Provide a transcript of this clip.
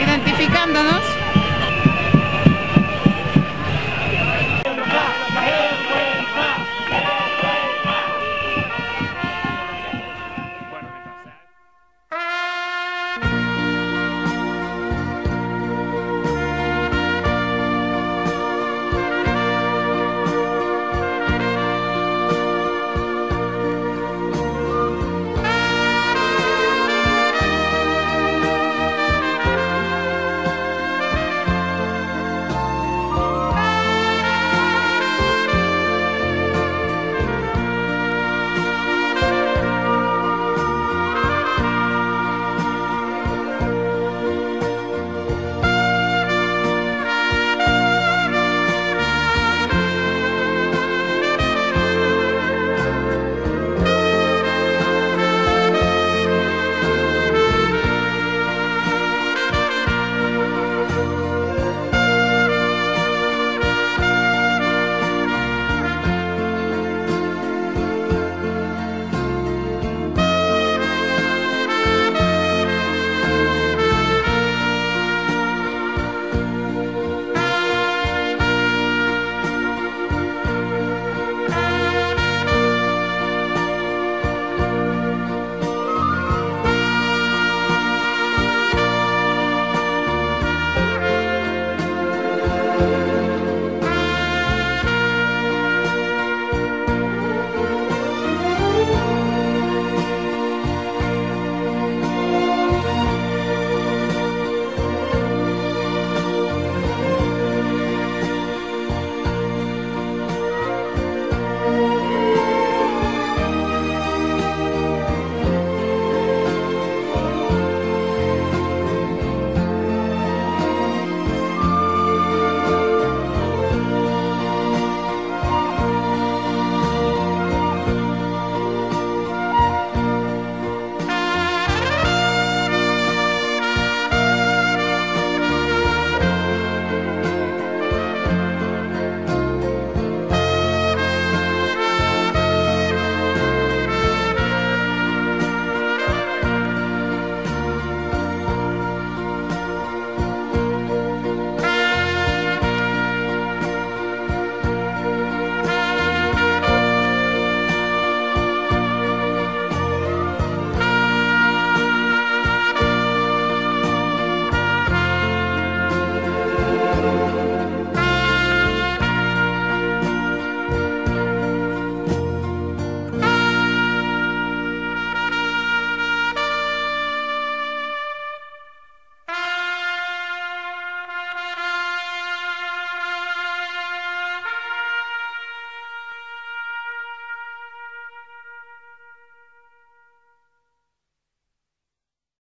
Identificándonos.